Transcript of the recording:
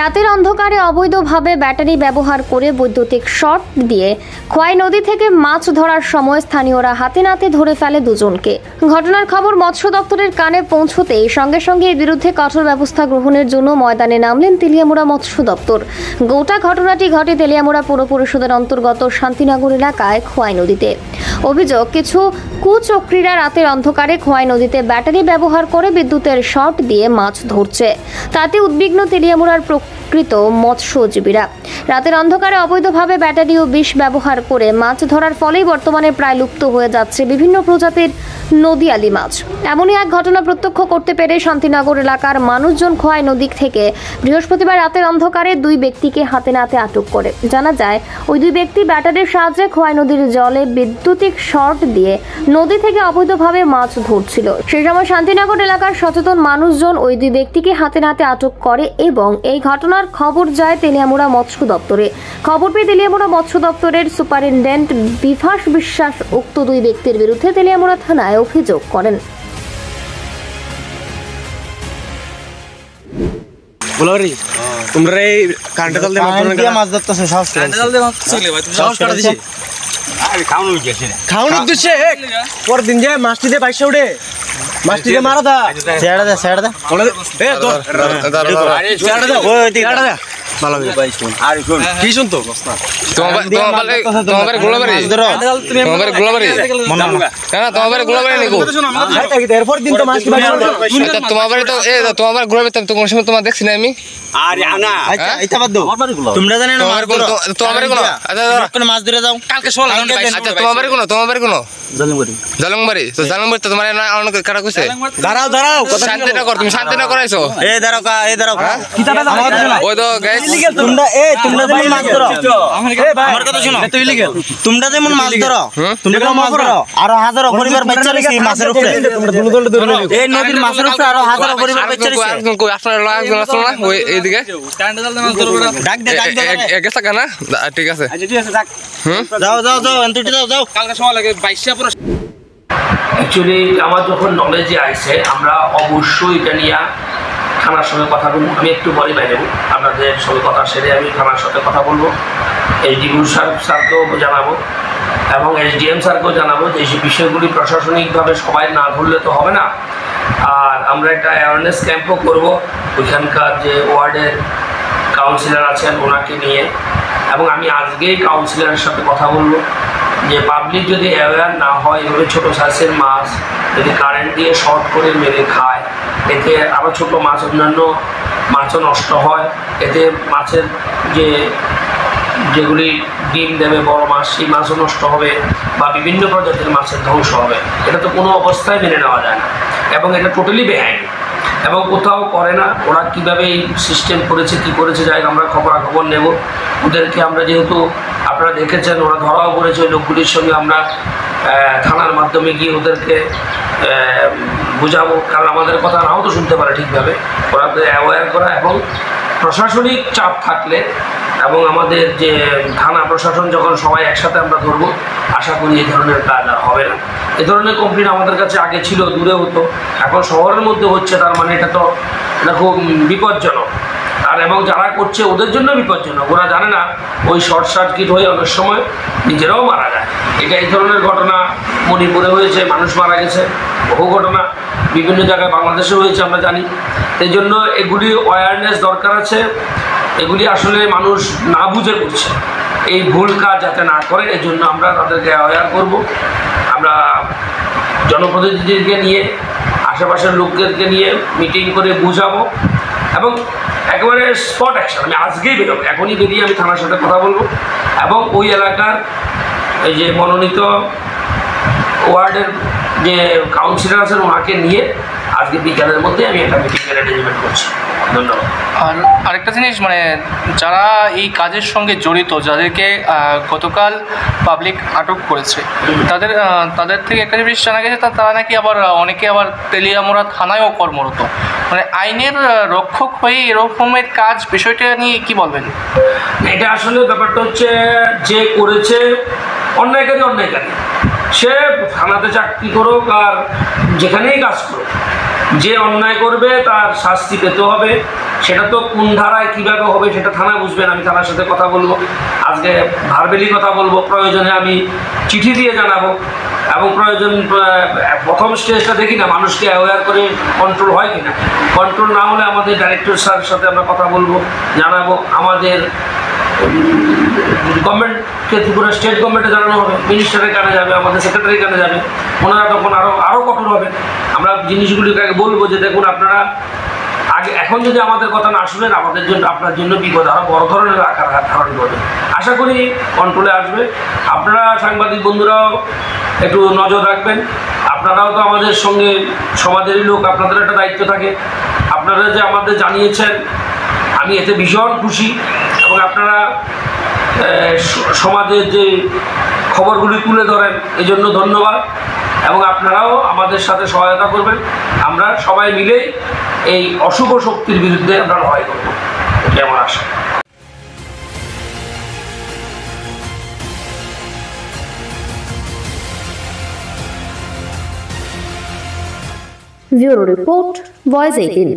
রাতের অন্ধকারে অবৈধভাবে ব্যাটারি ব্যবহার করে বৈদ্যুতিক শর্ট দিয়ে খোয়াই নদী থেকে মাছ ধরার সময় স্থানীয়রা হাতে নাতে ধরে ফেলে দুজনকে। ঘটনার খবর মৎস্য দপ্তরের কানে পৌঁছতেই সঙ্গে সঙ্গে এর বিরুদ্ধে কঠোর ব্যবস্থা গ্রহণের জন্য ময়দানে নামলেন তেলিয়ামুড়া মৎস্য দপ্তর। গোটা ঘটনাটি ঘটে তেলিয়ামুড়া পৌর পরিষদের অন্তর্গত শান্তিনগর এলাকায় খোয়াই নদীতে। অভিযোগ, কিছু কুচক্রীরা রাতের অন্ধকারে খোয়াই নদীতে ব্যাটারি ব্যবহার করে বিদ্যুতের শর্ট দিয়ে মাছ ধরছে। তাতে উদ্বিগ্ন তেলিয়ামুড়ার প্রকৃত মৎস্যজীবীরা। রাতের অন্ধকারে অবৈধভাবে ব্যাটারি ও বিষ ব্যবহার করে মাছ ধরার ফলেই বর্তমানে প্রায় লুপ্ত হয়ে যাচ্ছে বিভিন্ন প্রজাতির নদীয়ালি মাছ। এমনই এক ঘটনা প্রত্যক্ষ করতে পেরে শান্তিনগর এলাকার মানুষজন খোয়াই নদী থেকে বৃহস্পতিবার রাতের অন্ধকারে দুই ব্যক্তিকে হাতে নাতে আটক করে। জানা যায়, ওই দুই ব্যক্তি ব্যাটারির সাহায্যে খোয়াই নদীর জলে বিদ্যুতিক শর্ট দিয়ে নদী থেকে অবৈধভাবে মাছ ধরছিল। সেই সময় শান্তিনগর এলাকার সচেতন মানুষজন ওই দুই ব্যক্তিকে হাতে নাতে আটক করে এবং এই ঘটনার খবর যায় তেলিয়ামুড়া মৎস্য দপ্তরে। খবর পেয়ে তেলিয়ামুড়া মৎস্য দপ্তরের সুপারিনটেন্ডেন্ট বিভাস বিশ্বাস উক্ত দুই ব্যক্তির বিরুদ্ধে তেলিয়ামুড়া থানায় অভিযোগ করেন। বলরি তোমরা এই কারেন্টের জাল দিয়ে মাছ ধরো না দিয়ে মাছ ধরতেছে সাহস করে সাহস করে দিছি। খাওয়ানোর উদ্দেশ্যে এক, পরের দিন যে মাছটি দিয়ে বাইশে উঠে। মাছটি দিয়ে মারা দা ছেড়ে দে ছেড়ে কি শুনতো? তোমার তোমার গোলাবাড়ি? মাছ ধরো। তোমার বাড়ি গোলাবাড়ি? না। না তোমার গোলাবাড়ি নিকো এরপর দিন তো মাছটি বাইশে তোমার তো এ তোমার গোলাবাড়ি তো কোন সময় তোমার দেখছি না আমি। আচ্ছা এটা বাদ দাও। তোমরা জানেন না তোমার মাছ ধরো। তোমার কোন আচ্ছা ধরো। কোনো মাছ ধরে যাও। কালকে শোল আচ্ছা তোমার কোন? তোমার বাড়ি কোন? জলংবাড়ি তো জলংবাড়ি তো তোমার না অনেক কাটা কইছে? দাঁড়াও দাঁড়াও কথা শান্তিনগর তুমি শান্তিনগর আইছো? এ দাঁড়াও কা এ দাঁড়াও ওই তো গাইস তোমরা এ তোমরা যেমন মাছ ধরো। আমার কথা শোনো। তোমরা যেমন মাছ ধরো তোমরা মাছ ধরো আরও হাজারো পরিবার বাচ্চা রয়েছে এই মাছের উপরে। তোমরা দুলো দল ধরে নিও। এই নদীর মাছের উপরে আরও হাজারো পরিবার বাচ্চা রয়েছে আরেকজন কই আপনার লাগজন ওই এইদিকে। ডাক দে ডাক দে এ গেছে কেনা? ঠিক আছে। যাও যাও যাও এন্টুটি যাও যাও। অ্যাকচুয়ালি আমার যখন নলেজে আইছে আমরা অবশ্যই এটা নিয়ে থানার সঙ্গে কথা বলব। আমি একটু পরে বাইরে আপনাদের সঙ্গে কথা সেরে আমি থানার সাথে কথা বলব। এইচডিউ স্যার, স্যারকেও জানাব এবং এসডিএম স্যারকেও জানাব যে এই বিষয়গুলি প্রশাসনিকভাবে সবাই না ধরলে তো হবে না। আর আমরা একটা অ্যাওয়ারনেস ক্যাম্পও করব। ওইখানকার যে ওয়ার্ডের কাউন্সিলর আছেন, ওনাকে নিয়ে। এবং আমি আজকেই কাউন্সিলরের সাথে কথা বলব। যে পাবলিক যদি অ্যাওয়্যার না হয়, এভাবে ছোটো সাইজের মাছ যদি কারেন্ট দিয়ে শর্ট করে মেরে খায়, এতে আরও ছোটো মাছ, অন্যান্য মাছও নষ্ট হয়। এতে মাছের যে, যেগুলি ডিম দেবে, বড় মাছ, সেই মাছও নষ্ট হবে বা বিভিন্ন প্রজাতির মাছের ধ্বংস হবে। এটা তো কোনো অবস্থায় মেনে নেওয়া যায় না। এবং এটা টোটালি বেআইনি এবং কোথাও করে না, ওরা কীভাবে এই সিস্টেম করেছে, কি করেছে, যাই আমরা খবরাখবর নেব। ওদেরকে আমরা যেহেতু আপনারা দেখেছেন, ওরা ধরাও পড়েছে ওই লোকগুলির সঙ্গে। আমরা থানার মাধ্যমে গিয়ে ওদেরকে বোঝাবো। কারণ আমাদের কথা নাও তো শুনতে পারে ঠিকভাবে। ওরা অ্যাওয়্যার করা এবং প্রশাসনিক চাপ থাকলে এবং আমাদের যে থানা প্রশাসন যখন সবাই একসাথে আমরা ধরবো, আশা করি এই ধরনের কাজ আর হবে না। এ ধরনের কমপ্লেন আমাদের কাছে আগে ছিল, দূরে হতো। এখন শহরের মধ্যে হচ্ছে, তার মানে এটা তো, এটা খুব বিপজ্জনক। আর এবং যারা করছে ওদের জন্য বিপজ্জনক। ওরা জানে না ওই শর্ট সার্কিট হয়ে অনেক সময় নিজেরাও মারা যায়। এটা এই ধরনের ঘটনা মণিপুরে হয়েছে, মানুষ মারা গেছে, বহু ঘটনা বিভিন্ন জায়গায় বাংলাদেশে হয়েছে আমরা জানি। এই জন্য এগুলি অ্যাওয়ারনেস দরকার আছে। এগুলি আসলে মানুষ না বুঝে করছে। এই ভুল কাজ যাতে না করে, এই জন্য আমরা তাদেরকে অ্যাওয়ার করব। আমরা জনপ্রতিনিধিদেরকে নিয়ে, আশেপাশের লোকদেরকে নিয়ে মিটিং করে বুঝাবো। এবং একেবারে স্পট অ্যাকশন আমি আজকেই বেরোবো। এখনই বেরিয়ে আমি থানার সাথে কথা বলব। এবং ওই এলাকার এই যে মনোনীত ওয়ার্ডের যে কাউন্সিলর আছেন, ওনাকে নিয়ে আজকে বিকালের মধ্যে আমি একটা মিটিংয়ের অ্যারেঞ্জমেন্ট করছি। ধন্যবাদ। আর আরেকটা জিনিস মানে যারা এই কাজের সঙ্গে জড়িত, যাদেরকে গতকাল পাবলিক আটক করেছে, তাদের তাদের থেকে একটা জিনিস জানা গেছে তারা নাকি আবার অনেকে আবার তেলিয়ামোড়া থানায়ও কর্মরত। মানে আইনের রক্ষক হয়ে এরকমের কাজ বিষয়টা নিয়ে কি বলবেন? এটা আসলে ব্যাপারটা হচ্ছে যে করেছে অন্যায়কারী অন্যায়কারী। সে থানাতে চাকরি করুক আর যেখানেই কাজ করুক, যে অন্যায় করবে তার শাস্তি পেতে হবে। সেটা তো কোন ধারায় কীভাবে হবে সেটা থানা বুঝবেন, আমি থানার সাথে কথা বলব। আজকে ভার্বেলি কথা বলব, প্রয়োজনে আমি চিঠি দিয়ে জানাব। এবং প্রয়োজন প্রথম স্টেজটা দেখি না, মানুষকে অ্যাওয়্যার করে কন্ট্রোল হয় কিনা। কন্ট্রোল না হলে আমাদের ডাইরেক্টর স্যারের সাথে আমরা কথা বলব। জানাব আমাদের গভর্নমেন্টকে ত্রিপুরা স্টেট গভর্নমেন্টে জানানো হবে মিনিস্টারের কানে যাবে, আমাদের সেক্রেটারির কানে যাবে। ওনারা তখন আরও আরও কঠোর হবে। আমরা জিনিসগুলিকে বলব যে, দেখুন আপনারা আগে এখন যদি আমাদের কথা না শুনেন, আমাদের জন্য, আপনার জন্য বিপদ আরও বড় ধরনের আকার ধারণ করবে। আশা করি কন্ট্রোলে আসবে। আপনারা সাংবাদিক বন্ধুরাও একটু নজর রাখবেন। আপনারাও তো আমাদের সঙ্গে সমাজেরই লোক, আপনাদের একটা দায়িত্ব থাকে। আপনারা যে আমাদের জানিয়েছেন, আমি এতে ভীষণ খুশি এবং আপনারা সমাজের যে খবরগুলি তুলে ধরেন এই জন্য ধন্যবাদ। এবং আপনারাও আমাদের সাথে সহায়তা করবেন। আমরা সবাই মিলেই এই অশুভ শক্তির বিরুদ্ধে আমরা লড়াই করব। এটি আমার আশা? Bureau report voice eighteen.